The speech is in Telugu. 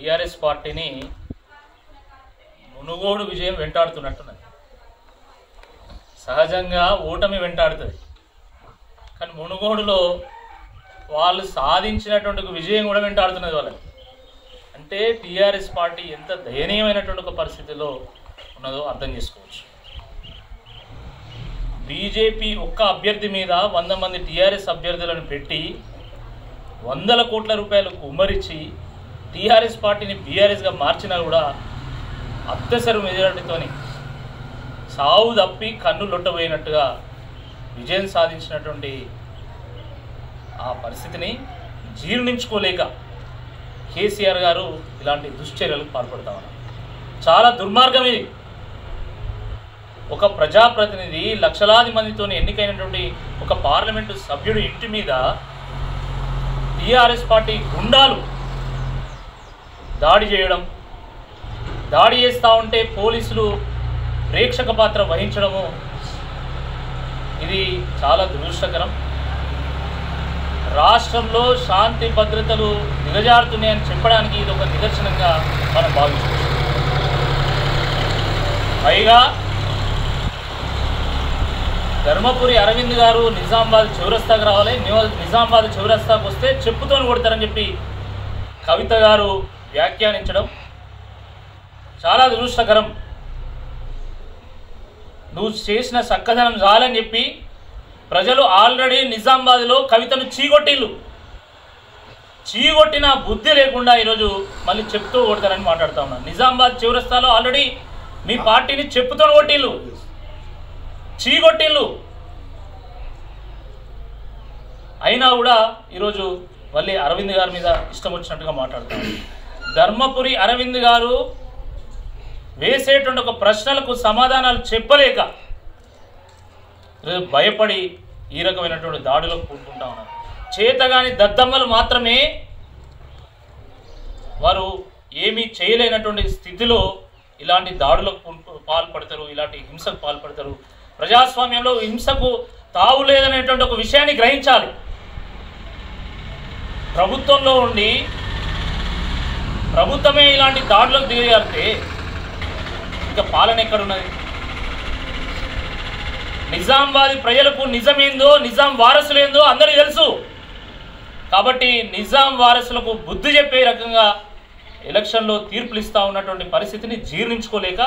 టీఆర్ఎస్ పార్టీని మునుగోడు విజయం వెంటాడుతున్నట్టున్నది. సహజంగా ఓటమి వెంటాడుతుంది. కానీ మునుగోడులో వాళ్ళు సాధించినటువంటి విజయం కూడా వెంటాడుతున్నది వాళ్ళకి. అంటే టీఆర్ఎస్ పార్టీ ఎంత దయనీయమైనటువంటి ఒక పరిస్థితిలో ఉన్నదో అర్థం చేసుకోవచ్చు. బీజేపీ ఒక్క అభ్యర్థి మీద వంద మంది టీఆర్ఎస్ అభ్యర్థులను పెట్టి వందల కోట్ల రూపాయలు కుమ్మరించి టీఆర్ఎస్ పార్టీని బీఆర్ఎస్గా మార్చినా కూడా అత్యసరు మెజారిటీతోని సావు తప్పి కన్ను లొట్టబోయినట్టుగా విజయం సాధించినటువంటి ఆ పరిస్థితిని జీర్ణించుకోలేక కేసీఆర్ గారు ఇలాంటి దుశ్చర్యలకు పాల్పడతా ఉన్నారు. చాలా దుర్మార్గం ఇది. ఒక ప్రజాప్రతినిధి లక్షలాది మందితో ఎన్నికైనటువంటి ఒక పార్లమెంటు సభ్యుడు ఇంటి మీద టీఆర్ఎస్ పార్టీ గుండాలు దాడి చేయడం దాడి చేస్తూ ఉంటే పోలీసులు ప్రేక్షక పాత్ర వహించడము ఇది చాలా దురదృష్టకరం. రాష్ట్రంలో శాంతి భద్రతలు దిగజారుతున్నాయని చెప్పడానికి ఇది ఒక నిదర్శనంగా మనం భావించవచ్చు. పైగా ధర్మపురి అరవింద్ గారు నిజామాబాద్ చౌరస్తాకు రావాలి. నిజామాబాద్ చౌరస్తాకు వస్తే చెప్పుతోని కొడతారని చెప్పి కవిత గారు వ్యాఖ్యానించడం చాలా దురదృష్టకరం. నువ్వు చేసిన చక్కదనం చాలని చెప్పి ప్రజలు ఆల్రెడీ నిజామాబాద్లో కవితను చీగొట్టిల్లు. చీగొట్టిన బుద్ధి లేకుండా ఈరోజు మళ్ళీ చెప్తూ కొడతారని మాట్లాడుతూ ఉన్నాను నిజామాబాద్ చివరస్తాలో ఆల్రెడీ మీ పార్టీని చెప్పుతో కొట్టిల్లు. చీగొట్టిల్లు. అయినా కూడా ఈరోజు మళ్ళీ అరవింద్ గారి మీద ఇష్టం వచ్చినట్టుగా మాట్లాడుతాను ధర్మపురి అరవింద్ గారు వేసేటువంటి ఒక ప్రశ్నలకు సమాధానాలు చెప్పలేక భయపడి ఈ రకమైనటువంటి దాడులకు కూడుకుంటా ఉన్నారు. చేతగాని దద్దమ్మలు మాత్రమే వారు ఏమీ చేయలేనటువంటి స్థితిలో ఇలాంటి దాడులకు పాల్పడతారు ఇలాంటి హింసకు పాల్పడతారు. ప్రజాస్వామ్యంలో హింసకు తావు లేదనేటువంటి ఒక విషయాన్ని గ్రహించాలి. ప్రభుత్వంలో ఉండి ప్రభుత్వమే ఇలాంటి దాడులకు దిగజారితే ఇంకా పాలన ఎక్కడున్నది? నిజాం వారి ప్రజలకు నిజమేందో నిజాం వారసులేందో అందరికీ తెలుసు. కాబట్టి నిజాం వారసులకు బుద్ధి చెప్పే రకంగా ఎలక్షన్లో తీర్పులు ఇస్తూ ఉన్నటువంటి పరిస్థితిని జీర్ణించుకోలేక